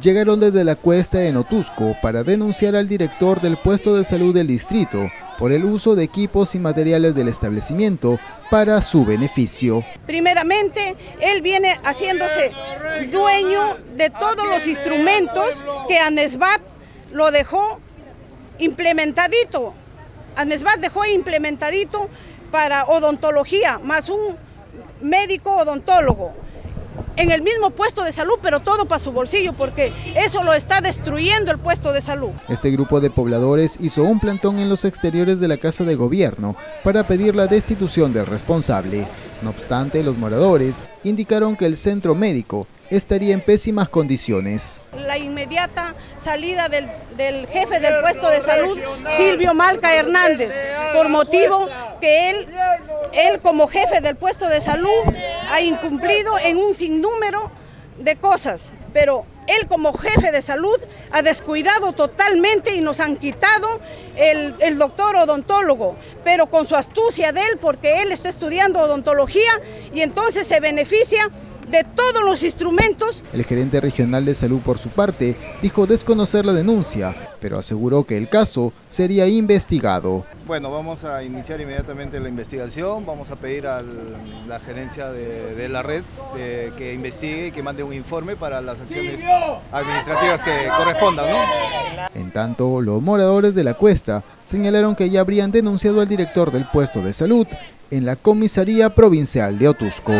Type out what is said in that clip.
llegaron desde la cuesta en Otusco para denunciar al director del puesto de salud del distrito por el uso de equipos y materiales del establecimiento para su beneficio. Primeramente, él viene haciéndose dueño de todos los instrumentos que ANESBAT lo dejó implementadito. ANESBAT dejó implementadito para odontología, más un médico odontólogo en el mismo puesto de salud, pero todo para su bolsillo, porque eso lo está destruyendo el puesto de salud. Este grupo de pobladores hizo un plantón en los exteriores de la Casa de Gobierno para pedir la destitución del responsable. No obstante, los moradores indicaron que el centro médico estaría en pésimas condiciones. La inmediata salida del, del, jefe del puesto de salud, Silvio Malca Hernández, por motivo que él, él como jefe del puesto de salud ha incumplido en un sinnúmero de cosas, pero él como jefe de salud ha descuidado totalmente y nos han quitado el, el, doctor odontólogo, pero con su astucia de él, porque él está estudiando odontología y entonces se beneficia de todos los instrumentos. El gerente regional de salud por su parte dijo desconocer la denuncia, pero aseguró que el caso sería investigado. Bueno, vamos a iniciar inmediatamente la investigación, vamos a pedir a la gerencia de, de la red de, que investigue y que mande un informe para las acciones administrativas que correspondan. ¿no? En tanto, los moradores de la cuesta señalaron que ya habrían denunciado al director del puesto de salud en la comisaría provincial de Otusco.